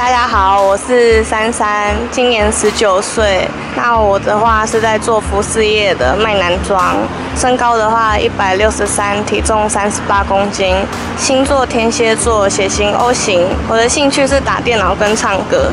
大家好我是珊珊今年十九岁那我的话是在做服饰业的卖男装。身高的话一百六十三体重三十八公斤星座天蝎座血型 o 型我的兴趣是打电脑跟唱歌。